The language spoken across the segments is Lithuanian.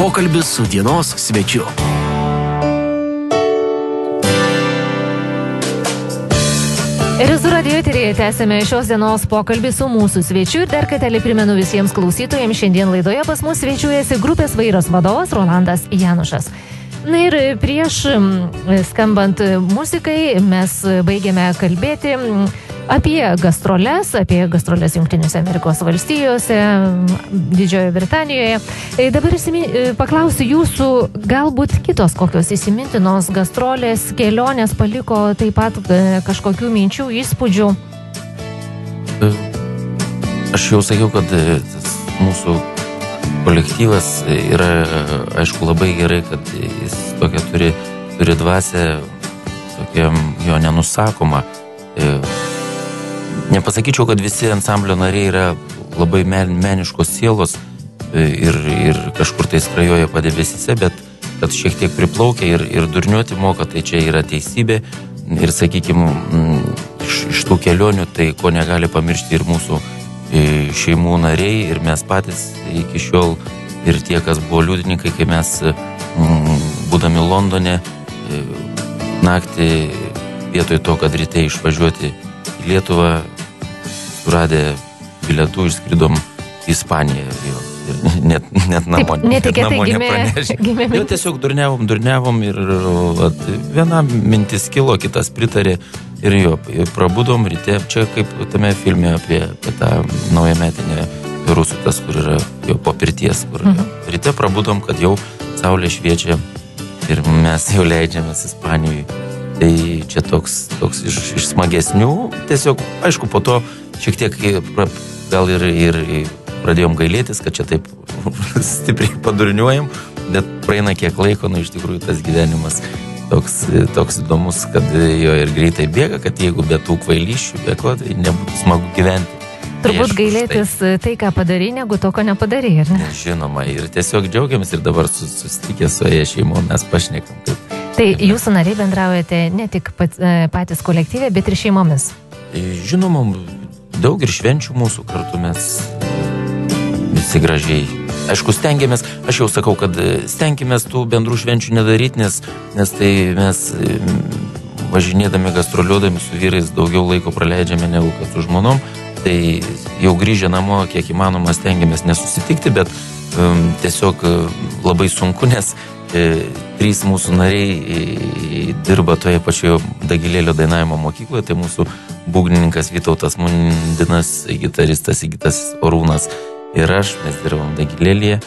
Pokalbis su dienos svečiu. Rezu radio eterėje tęsėme šios dienos pokalbį su mūsų svečiu ir dar kartelį primenu visiems klausytojams, šiandien laidoje pas mus svečiuojasi grupės vairos vadovas Rolandas Janušas. Na ir prieš skambant muzikai mes baigėme kalbėti apie gastroles, apie gastroles Junktinėse Amerikos valstijose, Didžiojoje Britanijoje. E, dabar įsimi, e, paklausiu jūsų, galbūt kitos kokios įsimintinos gastrolės, kelionės paliko taip pat e, kažkokių minčių, įspūdžių. Aš jau sakiau, kad mūsų kolektyvas yra, aišku, labai gerai, kad jis tokia turi, turi dvasę, tokia jo nenusakoma nepasakyčiau, kad visi ansamblio nariai yra labai men, meniškos sielos e, ir, ir kažkur tai skrajoja padėbesyse, bet kad šiek tiek priplaukia ir, ir durniuoti moka, tai čia yra teisybė. Ir sakykime, iš, iš tų kelionių, tai ko negali pamiršti ir mūsų e, šeimų nariai, ir mes patys iki šiol, ir tie, kas buvo liudininkai, kai mes, būdami Londone, e, naktį vietoj to, kad ryte išvažiuoti į Lietuvą, suradę bilietų išskridom į Ispaniją. Jo. Ir net, net namo, Taip, net namo nepranešė. Jo tiesiog durniavom, durniavom ir at, viena mintis kilo, kitas pritarė ir jo, prabudom ryte, čia kaip tame filme apie, apie tą naują metinę rusų tas, kur yra jo po pirties, kur mhm. ryte prabudom, kad jau saulė šviečia ir mes jau leidžiamės Ispanijoje. Tai čia toks, toks iš, iš smagesnių, tiesiog, aišku, po to šiek tiek gal ir, ir pradėjom gailėtis, kad čia taip stipriai padurniuojam, bet praeina kiek laiko, nu iš tikrųjų tas gyvenimas toks, toks įdomus, kad jo ir greitai bėga, kad jeigu be tų kvailyšių, be ko, tai nebūtų smagu gyventi. Turbūt gailėtis tai. tai, ką padarai, negu to, ko nepadarai, ar ne? Žinoma, ir tiesiog džiaugiamės ir dabar susitikę su jie šeimo mes pašnekam. Kaip, tai jūsų nariai bendraujate ne tik pat, e, patys kolektyvė, bet ir šeimomis? Žinoma, daug ir švenčių mūsų kartu mes visi gražiai. Aišku, stengiamės, aš jau sakau, kad stengiamės tų bendrų švenčių nedaryti, nes, nes tai mes važinėdami, gastroliuodami su vyrais daugiau laiko praleidžiame negu kad su žmonom. Tai jau grįžę namo, kiek įmanoma, stengiamės nesusitikti, bet um, tiesiog labai sunku, nes e, trys mūsų nariai e, dirba toje pačioje Dagilėlio dainavimo mokykloje, tai mūsų būgnininkas Vytautas Mundinas, gitaristas Įgytas Orūnas ir aš, mes dirbam Dagilėlėje.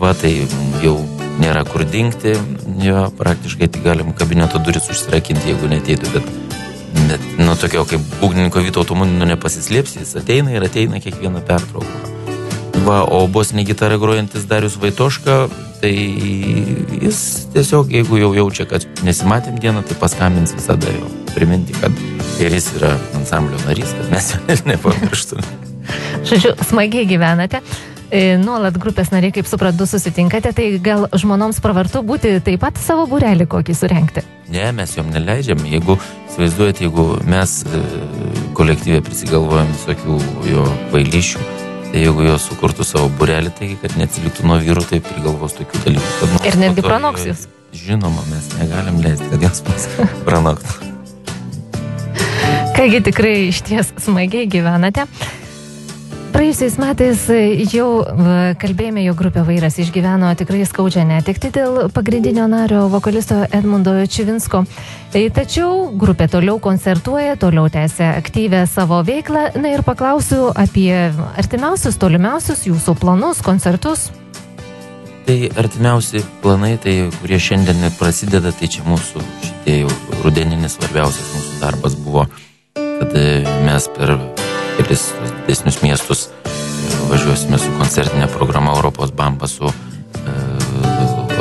Va, tai jau nėra kur dingti, jo, praktiškai tik galim kabineto duris užsirakinti, jeigu neteitų, bet, bet nu, tokio kaip būgnininko Vytauto Mundino nepasislėpsi, jis ateina ir ateina kiekvieną pertrauką. Va, o bosinė gitara grojantis Darius Vaitoška, tai jis tiesiog, jeigu jau jaučia, kad nesimatėm dieną, tai paskambins visada jau priminti, kad ir jis yra ansamblio narys, kad mes jo nepamirštume. Žodžiu, smagiai gyvenate. E, nuolat grupės nariai, kaip suprantu, susitinkate, tai gal žmonoms pravartu būti taip pat savo būrelį kokį surenkti? Ne, mes jom neleidžiam. Jeigu, įsivaizduojate, jeigu mes e, kolektyvė prisigalvojam visokių jo kvailyšių, tai jeigu jos sukurtų savo būrelį, tai kad neatsiliktų nuo vyrų, tai prigalvos tokių dalykų. Ir netgi pranoks jūs. Žinoma, mes negalim leisti, kad jos pranoktų. Kągi tikrai iš ties smagiai gyvenate. Praėjusiais metais jau kalbėjome, jo grupė Vairas išgyveno tikrai skaudžią netikti dėl pagrindinio nario vokalisto Edmundo Čivinsko. Tai tačiau grupė toliau koncertuoja, toliau tęsia aktyvę savo veiklą. Na ir paklausiu apie artimiausius, tolimiausius jūsų planus, koncertus. Tai artimiausi planai, tai kurie šiandien prasideda, tai čia mūsų šitie jau rudeninis svarbiausias mūsų darbas buvo kad e, mes per kelis didesnius miestus e, važiuosime su koncertinė programa Europos Bamba su e,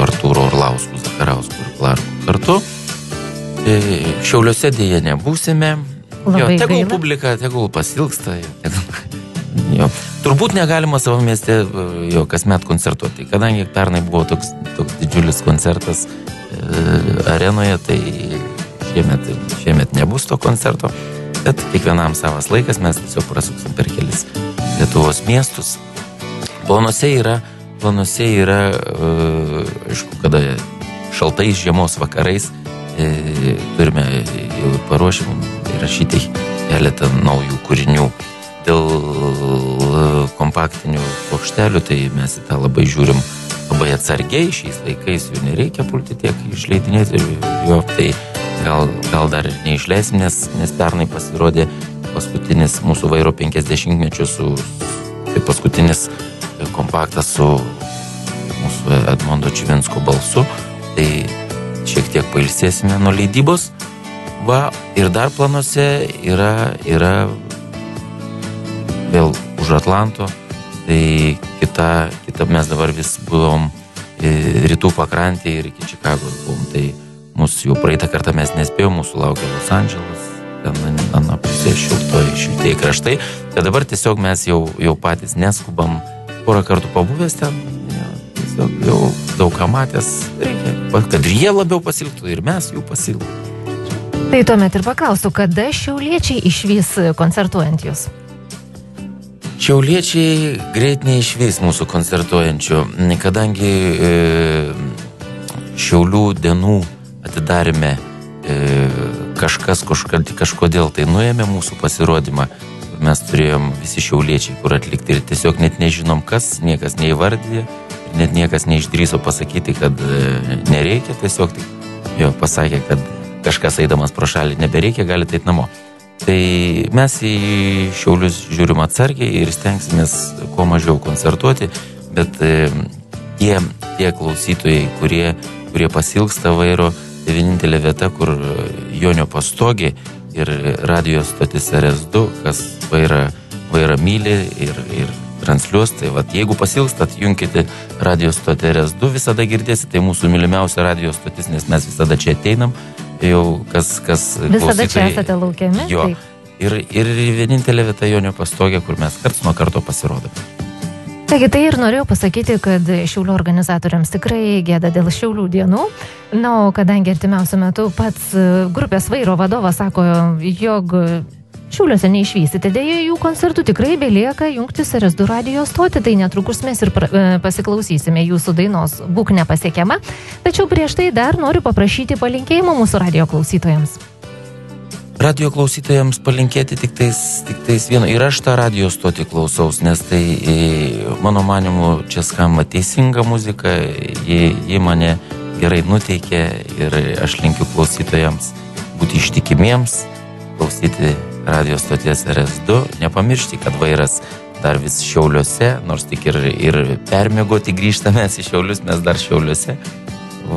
Artūro Orlausku, Zakarausku ir Klarku kartu. E, šiauliuose dėje nebūsime. Labai jo, tegul gaila. publika, tegul pasilgsta. Jo. Turbūt negalima savo mieste e, jo kasmet koncertuoti. Kadangi pernai buvo toks, toks didžiulis koncertas e, arenoje, tai šiemet, šiemet nebus to koncerto. Bet kiekvienam savas laikas mes tiesiog prasuksim per kelis Lietuvos miestus. Planuose yra, planuose yra uh, aišku, kada šaltais žiemos vakarais e, turime jau paruošę įrašyti keletą naujų kūrinių. Dėl e, kompaktinių plokštelių, tai mes į tą labai žiūrim labai atsargiai, šiais laikais jų nereikia pulti tiek išleidinėti, jo, tai gal, gal dar ir neišleisim, nes, nes pernai pasirodė paskutinis mūsų vairo 50-mečio su, tai paskutinis kompaktas su mūsų Edmondo Čivinsko balsu, tai šiek tiek pailsėsime nuo leidybos. Va, ir dar planuose yra, yra vėl už Atlanto, tai kita, kita mes dabar vis buvom rytų pakrantėje ir iki Čikagos buvom, tai mūsų jau praeitą kartą mes nespėjom, mūsų laukia Los Andželas, ten ana pusė šiltoji, šiltieji kraštai, tai dabar tiesiog mes jau, jau patys neskubam, porą kartų pabuvęs ten, ja, tiesiog jau daug ką matęs, reikia, kad ir jie labiau pasilgtų ir mes jų pasilgtų. Tai tuomet ir paklausiu, kada šiauliečiai išvys koncertuojant jūs? Šiauliečiai greit neišvys mūsų koncertuojančių, kadangi e, Šiaulių dienų atidarime e, kažkas kažkodėl tai nuėmė mūsų pasirodymą. Mes turėjom visi šiauliečiai, kur atlikti ir tiesiog net nežinom kas, niekas neįvardė, net niekas neišdryso pasakyti, kad e, nereikia, tiesiog tik jo pasakė, kad kažkas eidamas pro šalį nebereikia, galite eiti namo. Tai mes į šiaulius žiūrim atsargiai ir stengsimės kuo mažiau koncertuoti, bet e, tie, tie klausytojai, kurie, kurie pasilgsta vairo, tai vienintelė vieta, kur Jonio pastogė ir radijos stotis RS2, kas vairą, vairą myli ir, ir transliuos. Tai vat, jeigu pasilgstat, junkite radijos stotį RS2, visada girdėsite, tai mūsų mylimiausia radijos stotis, nes mes visada čia ateinam jau kas, kas. Visada čia esate laukiami. Jo. Taip. Ir, ir vienintelė vieta jo nepastogė, kur mes karts nuo karto pasirodome. Taigi tai ir norėjau pasakyti, kad Šiaulių organizatoriams tikrai gėda dėl Šiaulių dienų. Na, o kadangi artimiausiu metu pats grupės vairo vadovas sako, jog Šiauliuose neišvysite, dėja jų koncertų tikrai belieka jungtis RS2 radio stoti, tai netrukus mes ir pra, e, pasiklausysime jūsų dainos Būk nepasiekiama. Tačiau prieš tai dar noriu paprašyti palinkėjimo mūsų radio klausytojams. Radio klausytojams palinkėti tik tais, tik tais vieno. Ir aš tą radio stotį klausaus, nes tai mano manimu čia skamba teisinga muzika, ji, ji mane gerai nuteikė ir aš linkiu klausytojams būti ištikimiems, klausyti radio stoties RS2. Nepamiršti, kad vairas dar vis šiauliuose, nors tik ir, ir permėgoti grįžtame į šiaulius, mes dar šiauliuose.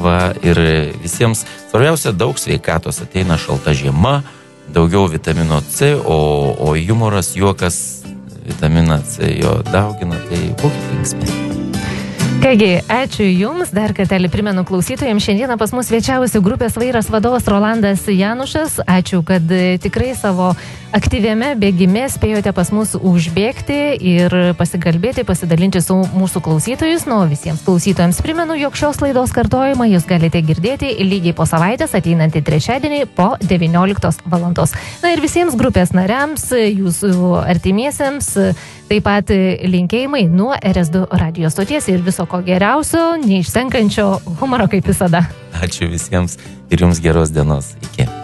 Va, ir visiems svarbiausia daug sveikatos, ateina šalta žiema, daugiau vitamino C, o, o humoras, juokas, vitaminą C jo daugina, tai būkite linksmi. Kągi, ačiū Jums, dar kartelį primenu klausytojams, šiandieną pas mus svečiavusi grupės vairas vadovas Rolandas Janušas, ačiū, kad tikrai savo aktyviame bėgime spėjote pas mus užbėgti ir pasikalbėti, pasidalinti su mūsų klausytojais. Nu, visiems klausytojams primenu, jog šios laidos kartojimą jūs galite girdėti lygiai po savaitės ateinantį trečiadienį po 19 val. Na ir visiems grupės nariams, jūsų artimiesiems, taip pat linkėjimai nuo RS2 radijos stoties ir viso ko geriausio, neišsenkančio humoro kaip visada. Ačiū visiems ir jums geros dienos. Iki.